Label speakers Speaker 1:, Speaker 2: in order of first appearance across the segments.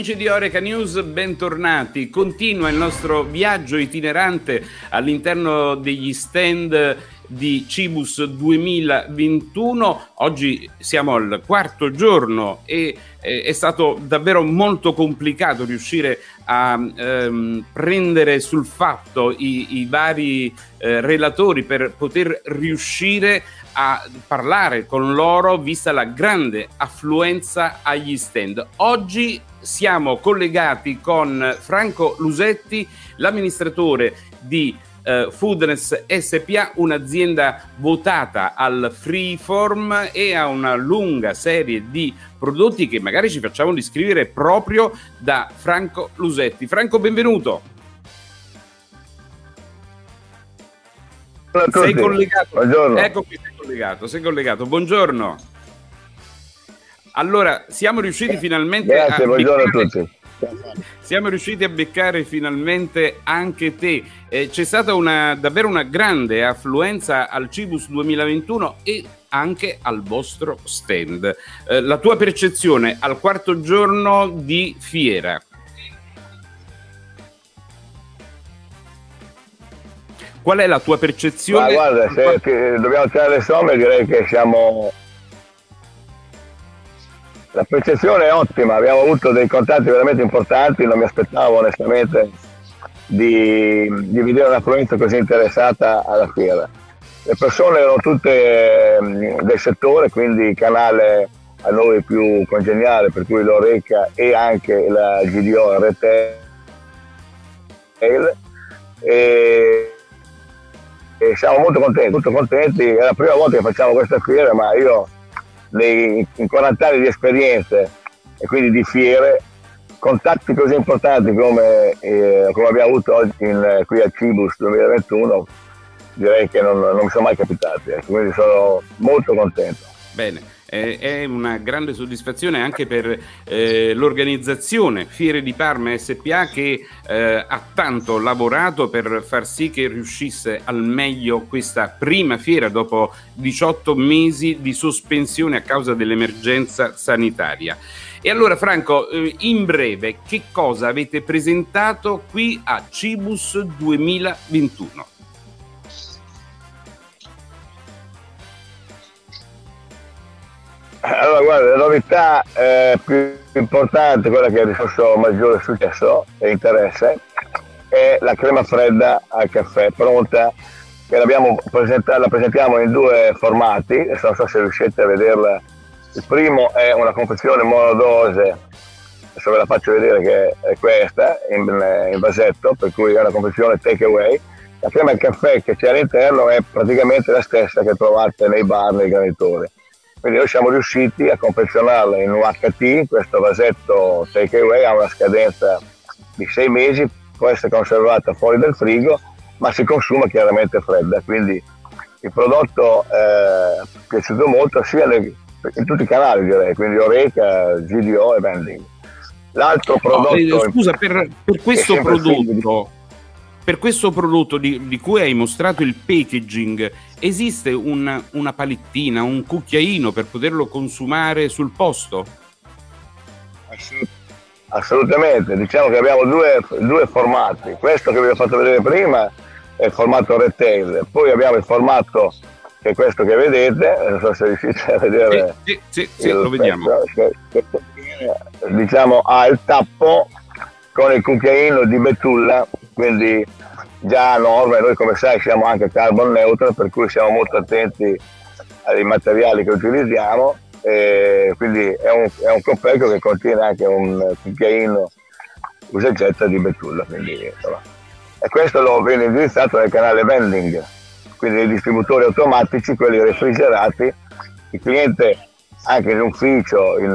Speaker 1: Amici di Oreca News, bentornati. Continua il nostro viaggio itinerante all'interno degli stand di Cibus 2021. Oggi siamo al quarto giorno e eh, è stato davvero molto complicato riuscire a ehm, prendere sul fatto i, i vari eh, relatori per poter riuscire a parlare con loro vista la grande affluenza agli stand. Oggi siamo collegati con Franco Lusetti, l'amministratore di eh, Foodness SPA, un'azienda votata al freeform e a una lunga serie di prodotti che magari ci facciamo descrivere proprio da Franco Lusetti. Franco, benvenuto. Sei collegato. Buongiorno. Ecco qui sei collegato, sei collegato. Buongiorno. Allora, siamo riusciti finalmente
Speaker 2: Grazie,
Speaker 1: a
Speaker 2: buongiorno a tutti.
Speaker 1: Siamo riusciti a beccare finalmente anche te. Eh, c'è stata una, davvero una grande affluenza al Cibus 2021 e anche al vostro stand. Eh, la tua percezione al quarto giorno di fiera? Qual è la tua percezione?
Speaker 2: Ma guarda, se dobbiamo tirare le somme direi che siamo... La percezione è ottima, abbiamo avuto dei contatti veramente importanti, non mi aspettavo onestamente di, di vedere una provincia così interessata alla fiera. Le persone erano tutte mm, del settore, quindi canale a noi più congeniale, per cui l'Oreca e anche la GDO Retail. E e siamo molto contenti, molto contenti. È la prima volta che facciamo questa fiera, ma io in 40 anni di esperienze e quindi di fiere, contatti così importanti come, eh, come abbiamo avuto oggi in, qui a Cibus 2021, direi che non, non mi sono mai capitati, ecco, quindi sono molto contento.
Speaker 1: Bene eh, è una grande soddisfazione anche per eh, l'organizzazione Fiere di Parma SPA che eh, ha tanto lavorato per far sì che riuscisse al meglio questa prima fiera dopo 18 mesi di sospensione a causa dell'emergenza sanitaria. E allora Franco, eh, in breve, che cosa avete presentato qui a Cibus 2021?
Speaker 2: Allora, guarda, la novità eh, più importante, quella che ha riscosso maggiore successo e interesse, è la crema fredda al caffè, pronta, che presenta- la presentiamo in due formati, adesso non so se riuscite a vederla. Il primo è una confezione monodose, adesso ve la faccio vedere che è questa, in, in vasetto, per cui è una confezione take away. La crema al caffè che c'è all'interno è praticamente la stessa che trovate nei bar, nei granitori quindi noi siamo riusciti a confezionarla in UHT, questo vasetto takeaway ha una scadenza di sei mesi, può essere conservata fuori dal frigo, ma si consuma chiaramente fredda. Quindi il prodotto eh, è piaciuto molto sia nei, in tutti i canali direi, quindi Oreca, GDO e Vending.
Speaker 1: L'altro prodotto... No, eh, scusa, per, per questo prodotto per questo prodotto di, di, cui hai mostrato il packaging, esiste un, una palettina, un cucchiaino per poterlo consumare sul posto?
Speaker 2: Assolutamente, diciamo che abbiamo due, due, formati. Questo che vi ho fatto vedere prima è il formato retail, poi abbiamo il formato che è questo che vedete, non so se riuscite a vedere.
Speaker 1: Sì, sì, sì, sì lo vediamo.
Speaker 2: Che, che, diciamo ha il tappo con il cucchiaino di betulla, quindi già a norma, noi come sai siamo anche carbon neutral, per cui siamo molto attenti ai materiali che utilizziamo, quindi è un, è un coperchio che contiene anche un cucchiaino usa e getta di betulla. Quindi. E questo lo viene indirizzato nel canale vending, quindi nei distributori automatici, quelli refrigerati, il cliente anche in ufficio, in,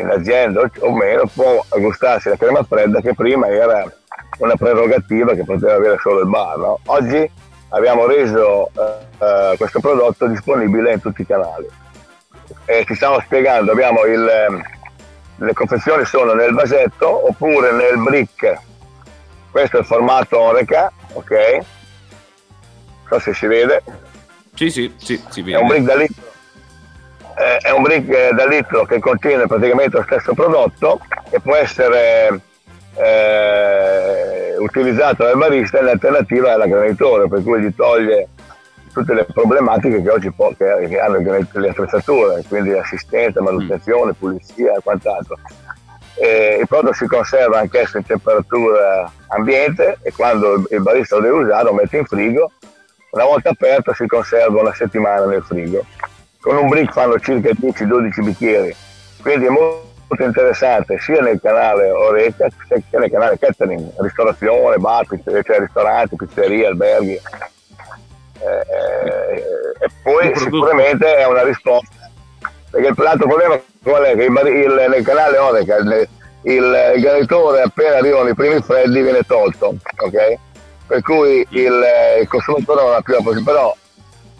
Speaker 2: in azienda o meno, può gustarsi la crema fredda che prima era una prerogativa che poteva avere solo il bar. No? Oggi abbiamo reso eh, eh, questo prodotto disponibile in tutti i canali. E ti stavo spiegando, abbiamo il, ehm, le confezioni sono nel vasetto oppure nel brick. Questo è il formato Oreca, ok? Non so se si vede.
Speaker 1: Sì, sì, sì, si vede.
Speaker 2: È un brick da litro, eh, è un brick da litro che contiene praticamente lo stesso prodotto e può essere eh, utilizzato dal barista in alternativa all'aggranitore, per cui gli toglie tutte le problematiche che oggi può, che, che hanno le attrezzature, quindi assistenza, manutenzione, pulizia e quant'altro. E il prodotto si conserva anch'esso in temperatura ambiente e quando il barista lo deve usare lo mette in frigo, una volta aperto si conserva una settimana nel frigo. Con un brick fanno circa 10-12 bicchieri, quindi è molto interessante sia nel canale Oreca sia nel canale catering, ristorazione, bar, cioè ristoranti, pizzerie, alberghi. Eh, eh, e poi sicuramente è una risposta perché l'altro problema qual è? Che il, il, nel canale Oreca il, il, il granitore appena arrivano i primi freddi viene tolto, ok? Per cui il, il consumatore non ha più la possibilità, però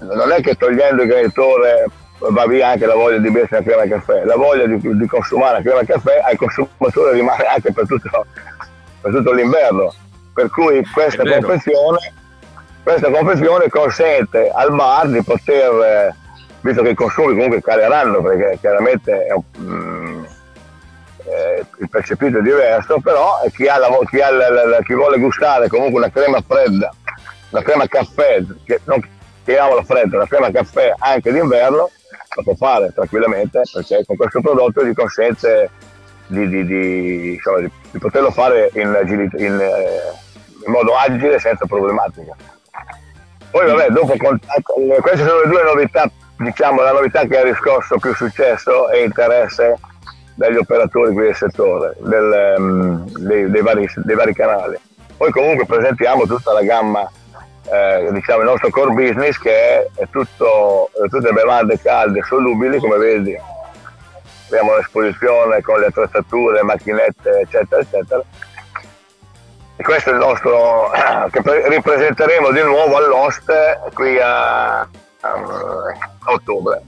Speaker 2: non è che togliendo il granitore va via anche la voglia di bersi la crema caffè, la voglia di, di consumare la crema caffè al consumatore rimane anche per tutto, per tutto l'inverno. Per cui questa confezione, questa confezione consente al bar di poter, visto che i consumi comunque caleranno perché chiaramente è un, mm, eh, il percepito è diverso, però chi, ha la, chi, ha la, la, chi vuole gustare comunque una crema fredda, una crema caffè, che non chiamiamola fredda, una crema caffè anche d'inverno, lo può fare tranquillamente perché con questo prodotto gli consente di, di, di, insomma, di poterlo fare in, in, eh, in, modo agile senza problematica. Poi vabbè, dopo queste sono le due novità, diciamo la novità che ha riscosso più successo e interesse dagli operatori qui del settore, del, um, dei, dei, vari, dei vari canali. Poi comunque presentiamo tutta la gamma eh, diciamo, il nostro core business che è, è tutto, tutte bevande calde solubili come vedi abbiamo un'esposizione con le attrezzature, macchinette eccetera eccetera. E questo è il nostro che ripresenteremo di nuovo all'Host qui a, a, a ottobre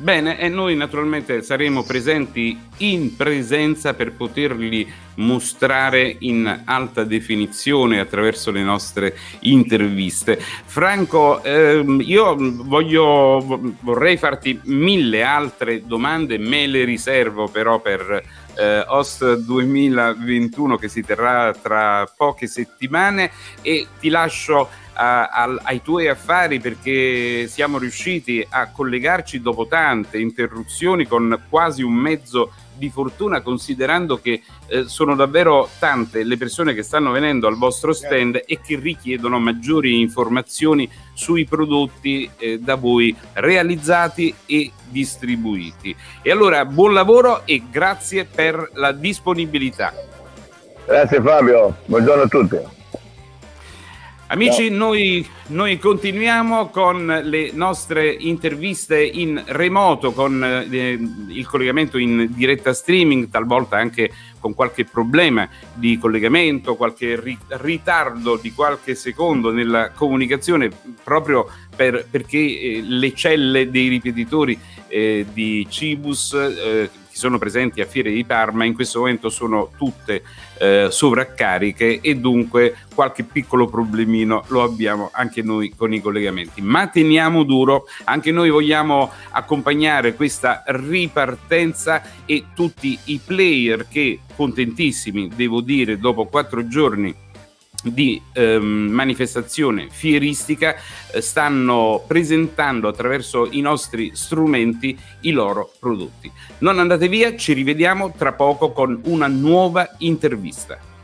Speaker 1: Bene, e noi naturalmente saremo presenti in presenza per poterli mostrare in alta definizione attraverso le nostre interviste. Franco, ehm, io voglio, vorrei farti mille altre domande, me le riservo però per eh, Host 2021 che si terrà tra poche settimane e ti lascio a, a, ai tuoi affari perché siamo riusciti a collegarci dopo tante interruzioni con quasi un mezzo di fortuna considerando che eh, sono davvero tante le persone che stanno venendo al vostro stand e che richiedono maggiori informazioni sui prodotti eh, da voi realizzati e distribuiti. E allora buon lavoro e grazie per la disponibilità.
Speaker 2: Grazie Fabio, buongiorno a tutti.
Speaker 1: Amici, noi, noi, continuiamo con le nostre interviste in remoto, con eh, il collegamento in diretta streaming, talvolta anche con qualche problema di collegamento, qualche ri- ritardo di qualche secondo nella comunicazione, proprio per, perché eh, le celle dei ripetitori eh, di Cibus eh, sono presenti a Fiere di Parma in questo momento sono tutte eh, sovraccariche e dunque qualche piccolo problemino lo abbiamo anche noi con i collegamenti. Ma teniamo duro, anche noi vogliamo accompagnare questa ripartenza e tutti i player che contentissimi, devo dire, dopo quattro giorni di ehm, manifestazione fieristica eh, stanno presentando attraverso i nostri strumenti i loro prodotti. Non andate via, ci rivediamo tra poco con una nuova intervista.